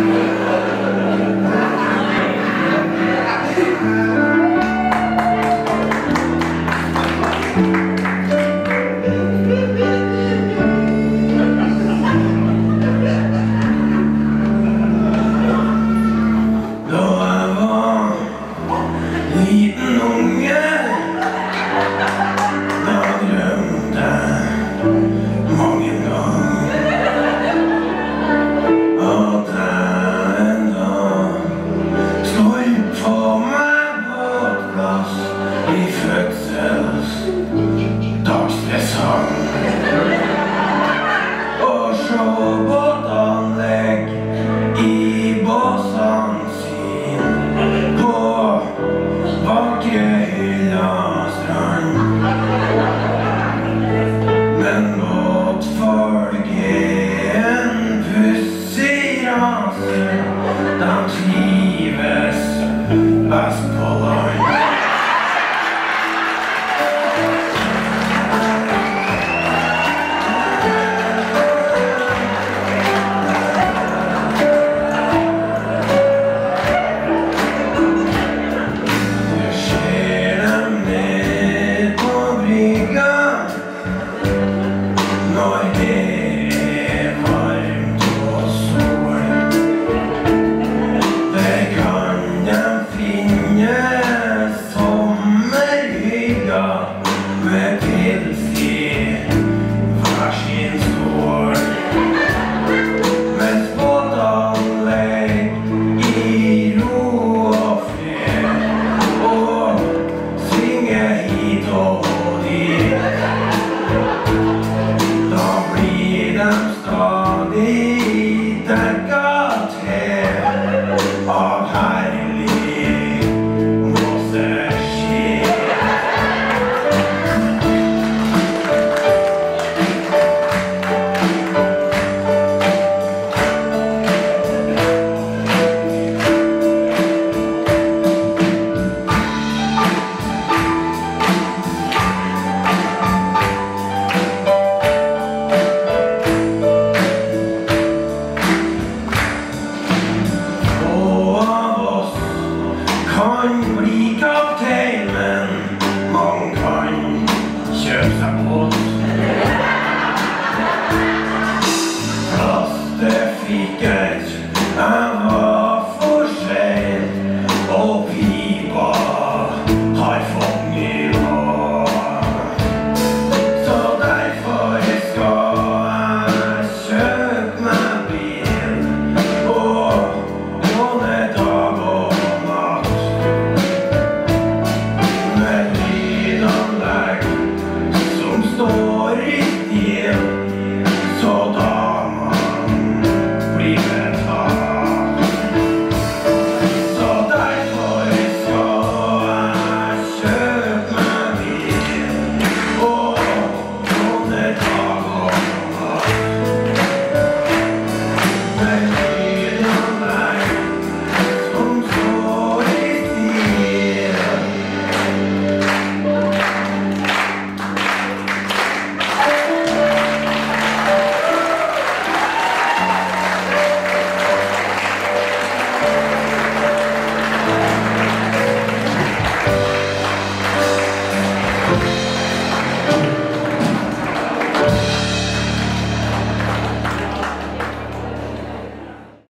Fast I'm Ah,